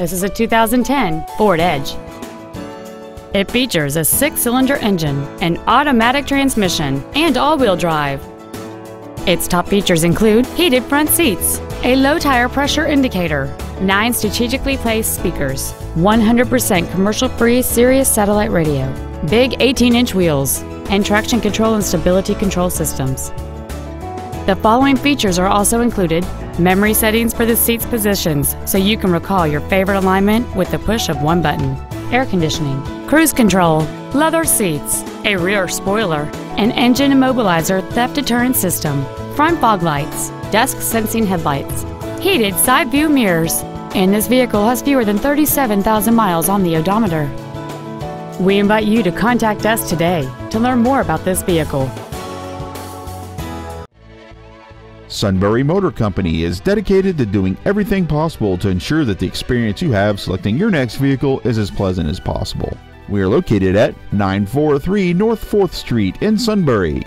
This is a 2010 Ford Edge. It features a six-cylinder engine, an automatic transmission, and all-wheel drive. Its top features include heated front seats, a low tire pressure indicator, nine strategically placed speakers, 100% commercial-free Sirius satellite radio, big 18-inch wheels, and traction control and stability control systems. The following features are also included memory settings for the seat's positions so you can recall your favorite alignment with the push of one button, air conditioning, cruise control, leather seats, a rear spoiler, an engine immobilizer theft deterrent system, front fog lights, dusk sensing headlights, heated side view mirrors, and this vehicle has fewer than 37,000 miles on the odometer. We invite you to contact us today to learn more about this vehicle. Sunbury Motor Company is dedicated to doing everything possible to ensure that the experience you have selecting your next vehicle is as pleasant as possible. We are located at 943 North 4th Street in Sunbury.